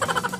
ha ha ha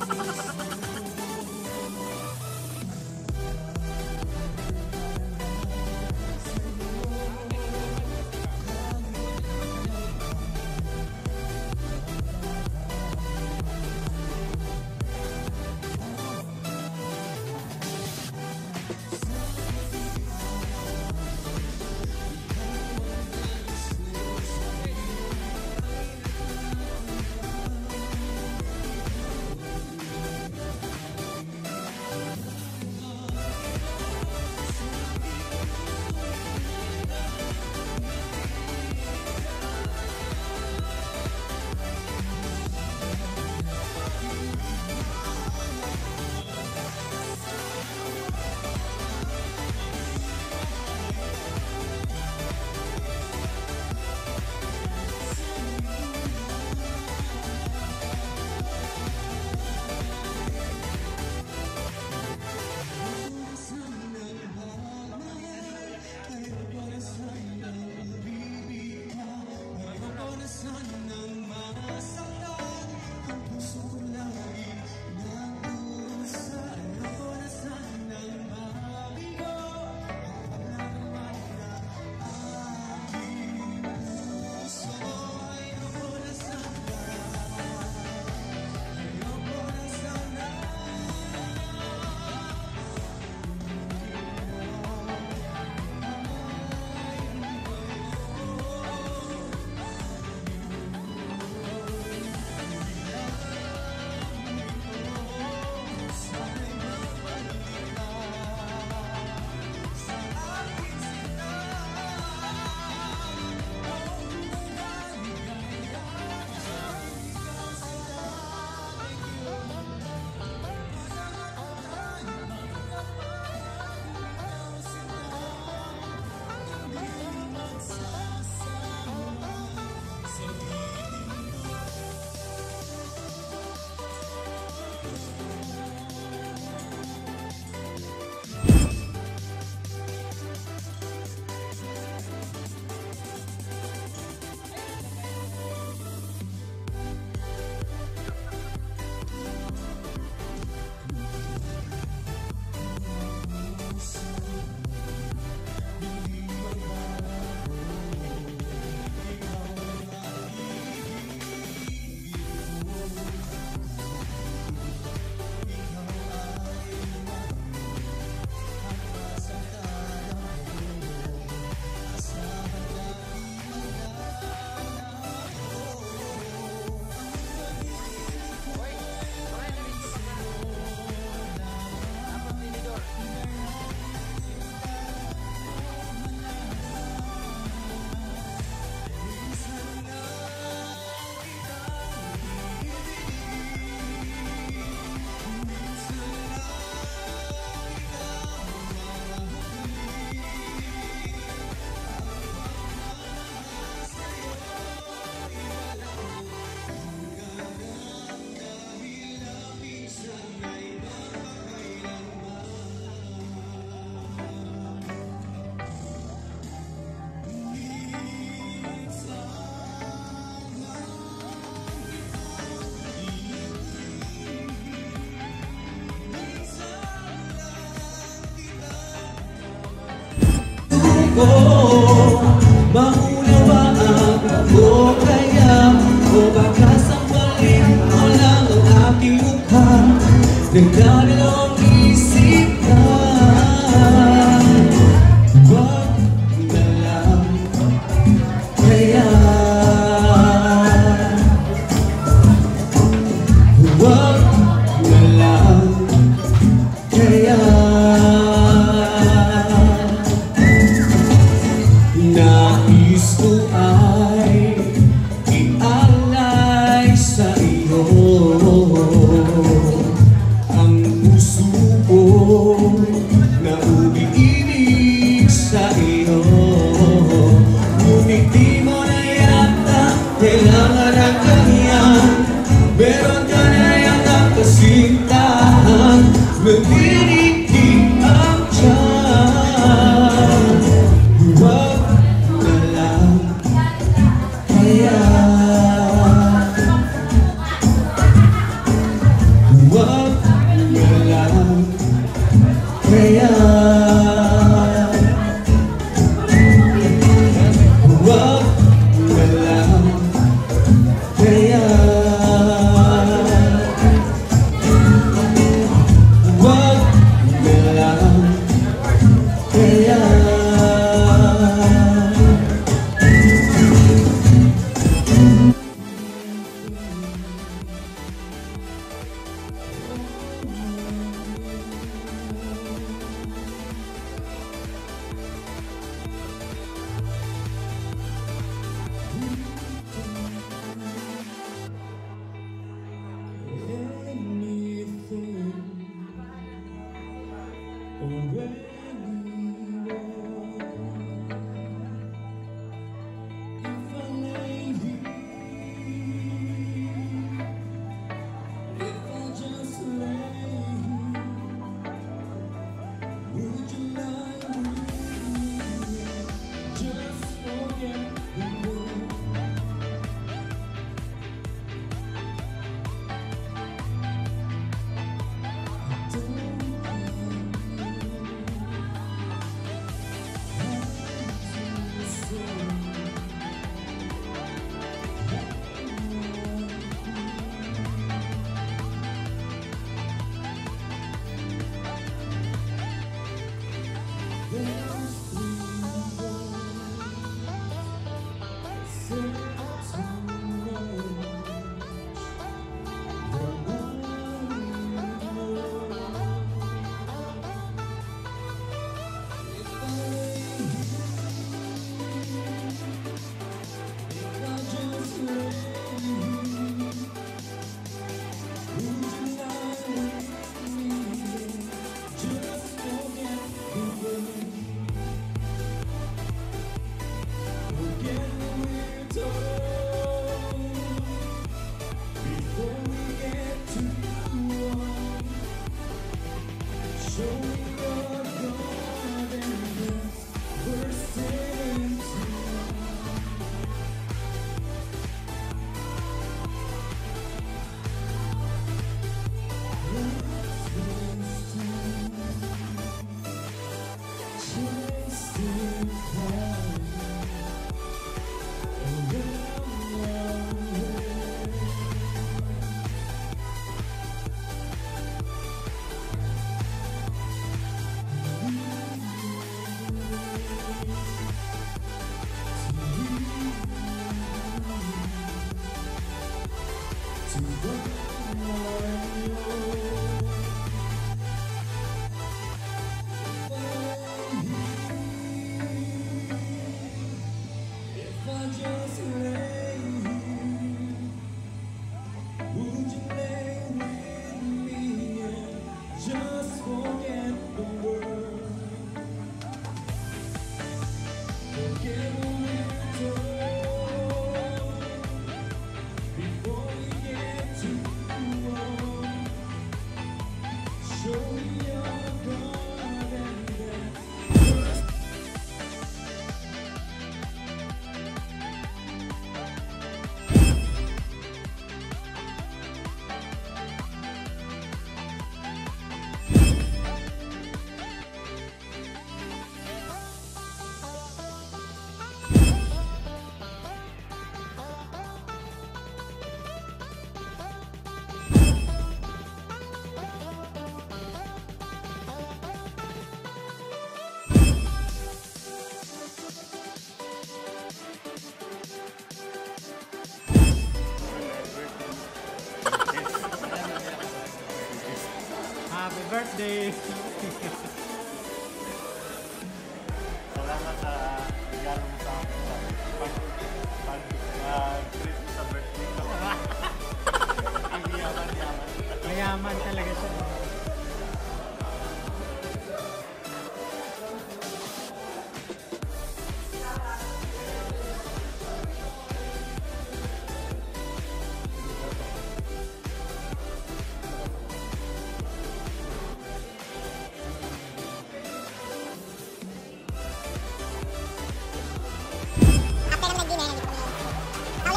ko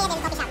del copy.